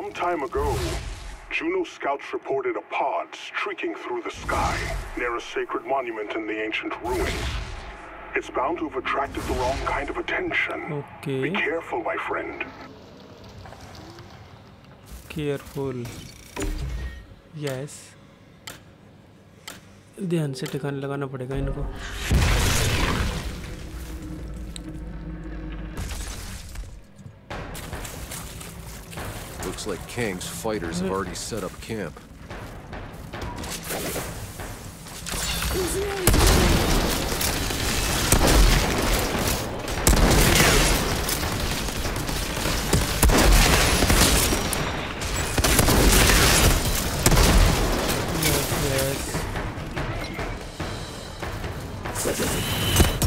Some time ago, Juno scouts reported a pod streaking through the sky near a sacred monument in the ancient ruins. It's bound to have attracted the wrong kind of attention. Okay. Be careful, my friend. Careful yes ध्यान से ठिकाने लगाना पड़ेगा इनको Looks like Kang's fighters have mm-hmm. already set up camp. Yes.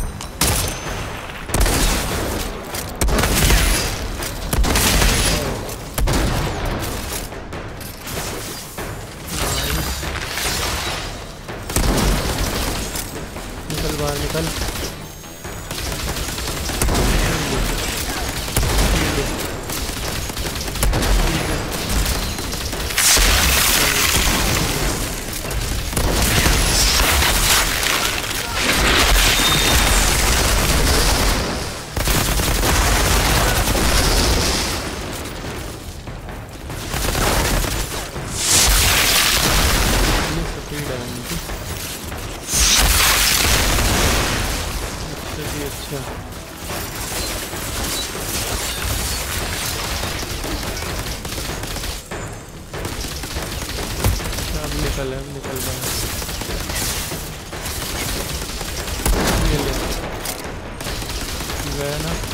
निकल है निकल बाहर ये ले। गया ना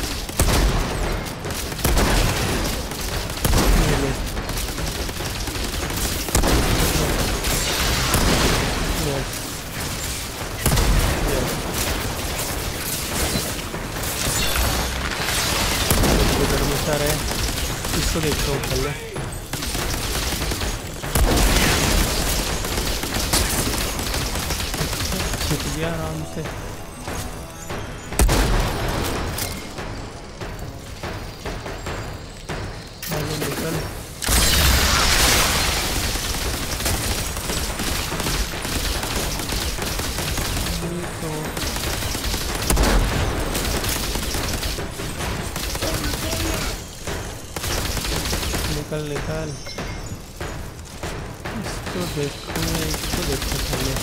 निकल निकाल। इसको देखो इसको देखो पहले।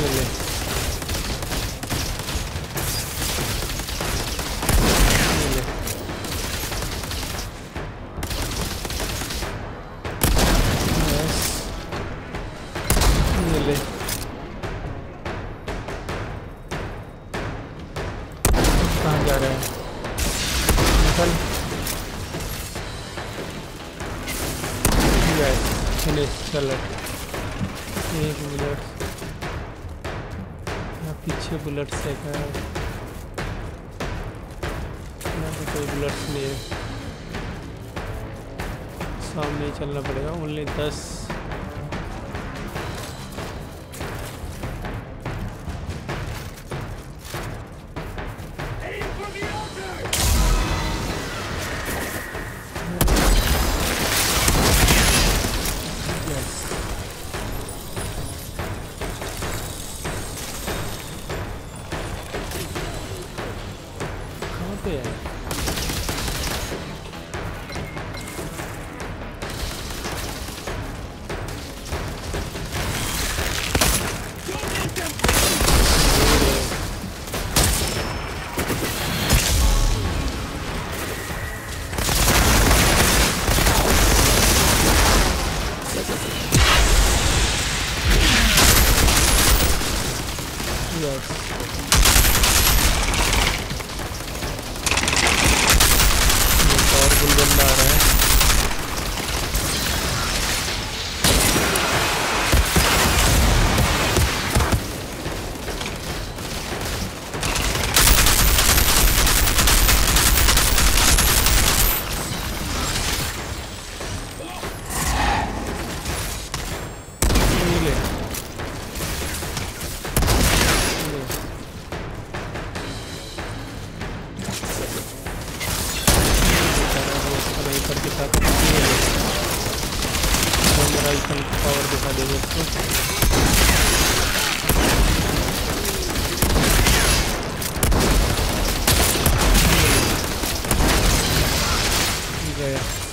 ये इसलिए सामने चलना पड़ेगा। ओनली दस yes yeah, yeah.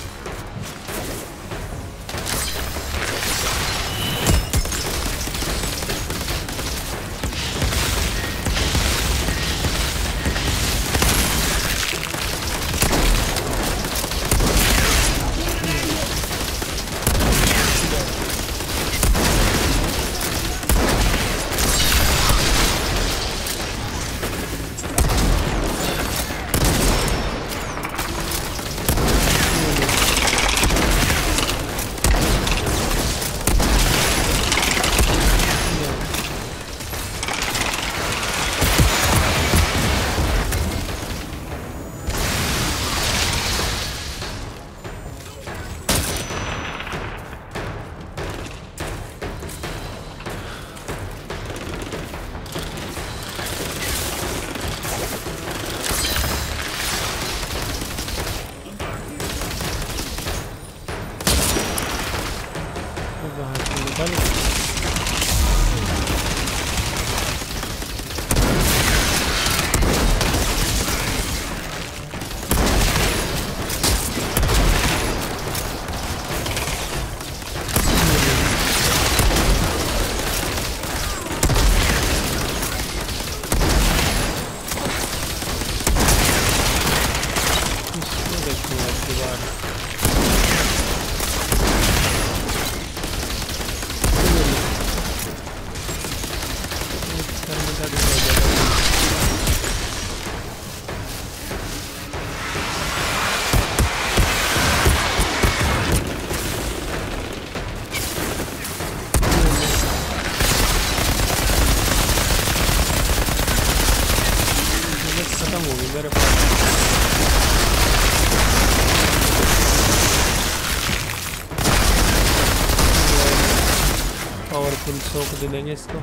Dyneniesko?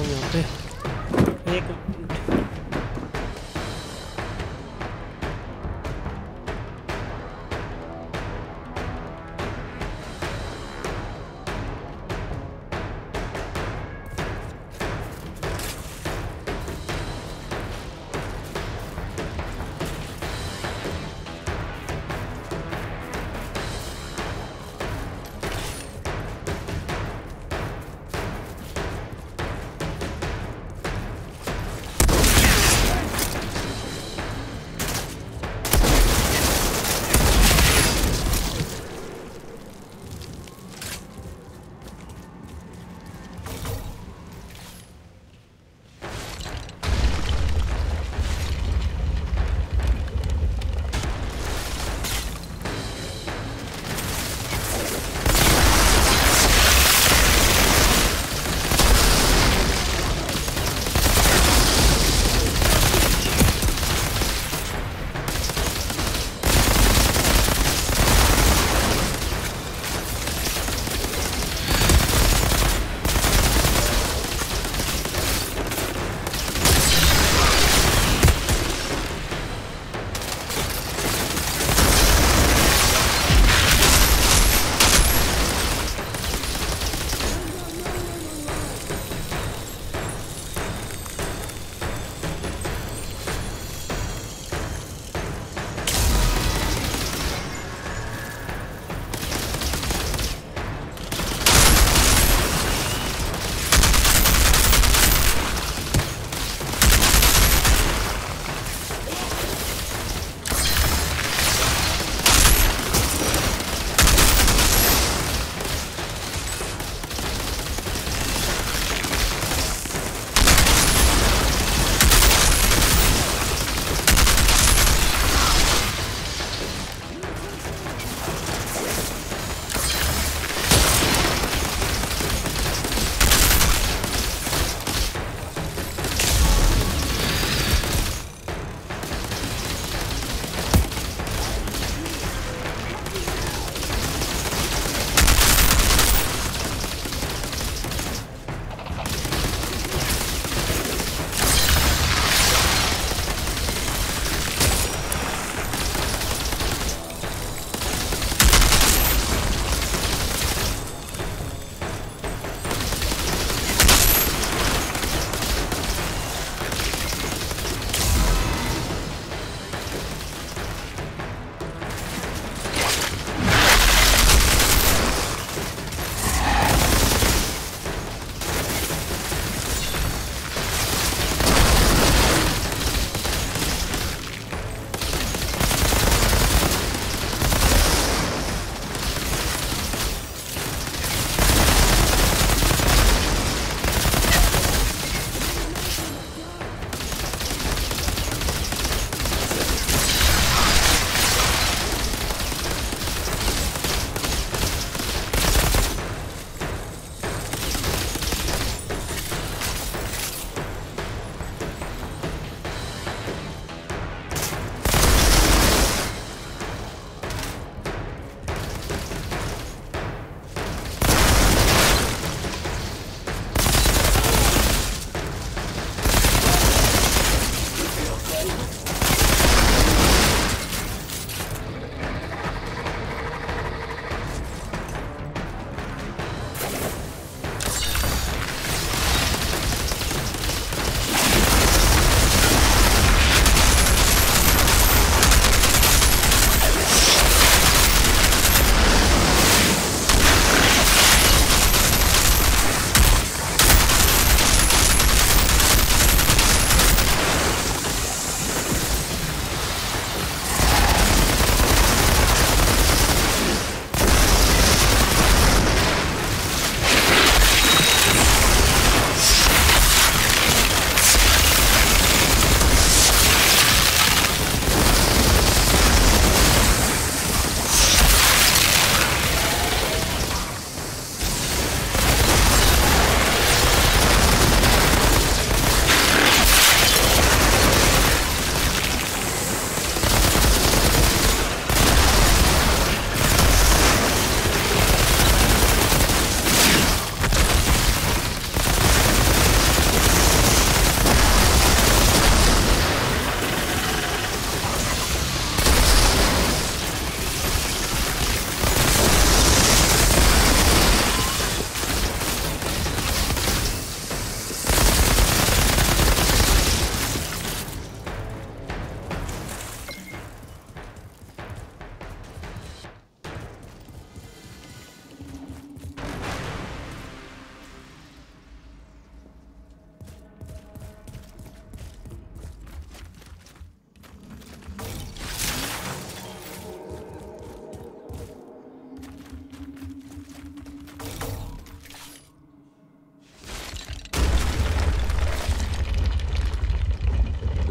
と思で。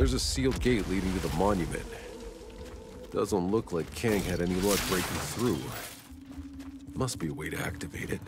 There's a sealed gate leading to the monument. Doesn't look like Kang had any luck breaking through. Must be a way to activate it.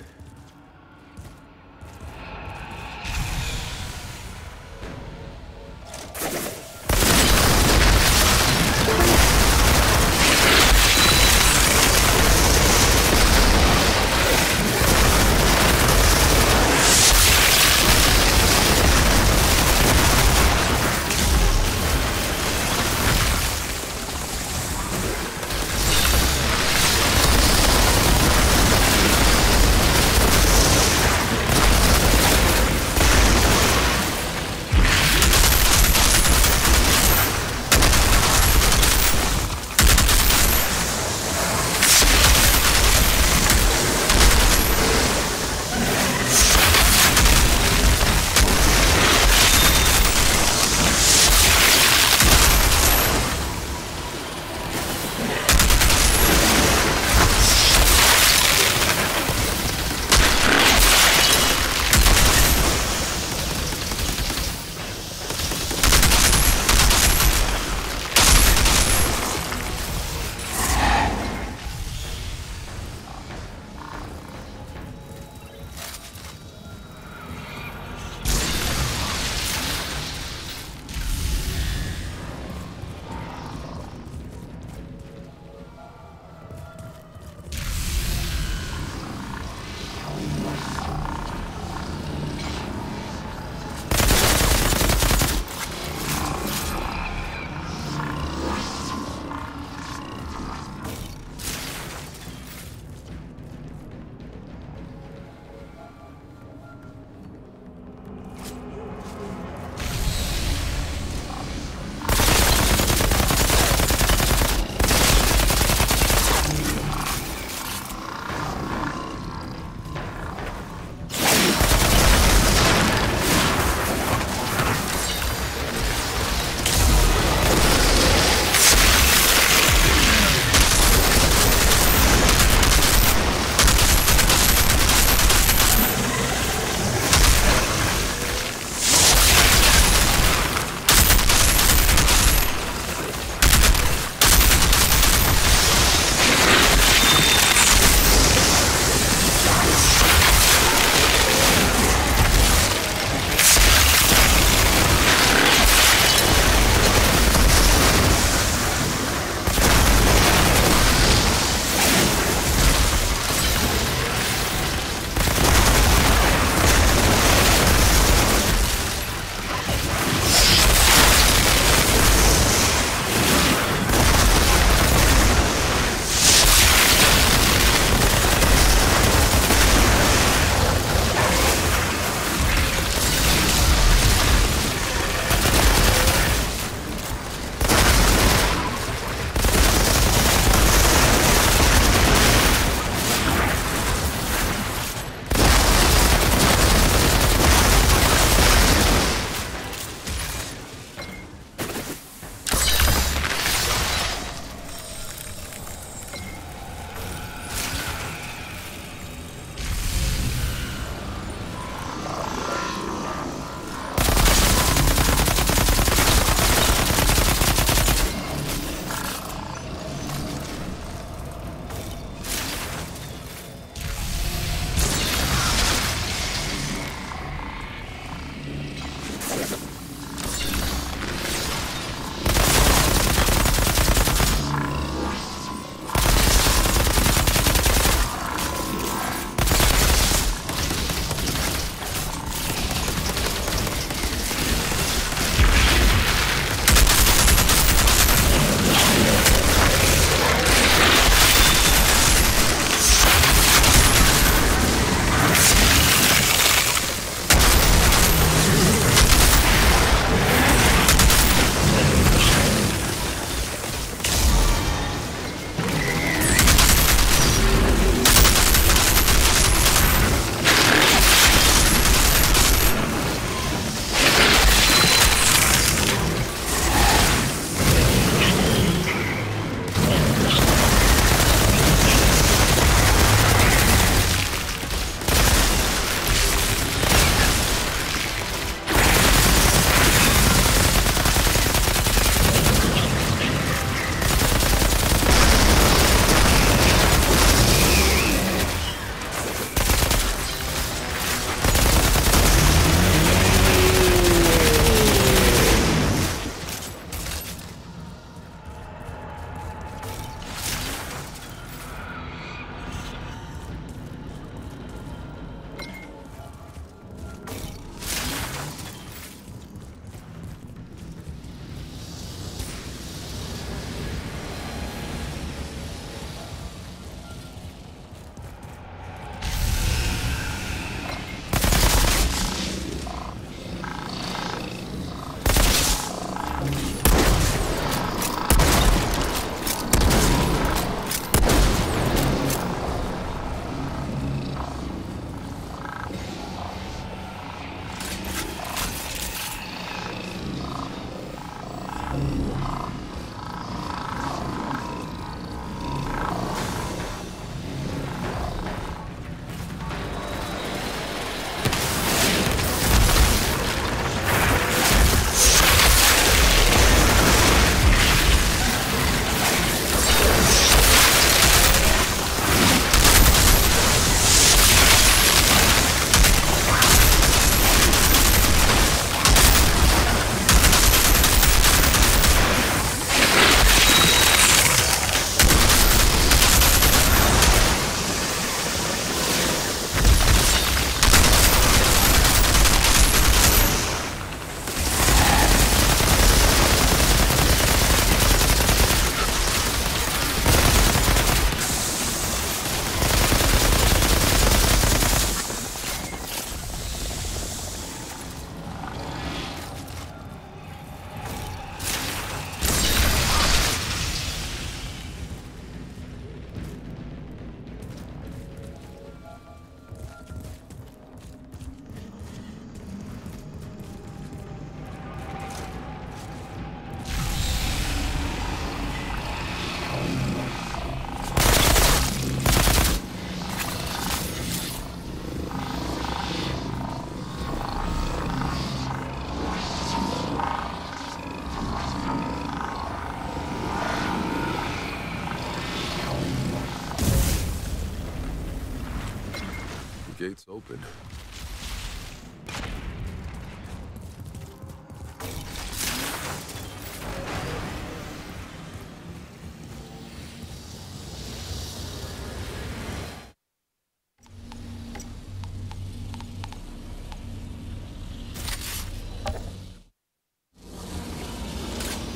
Gate's open.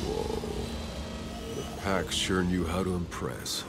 Whoa. The Pax sure knew how to impress.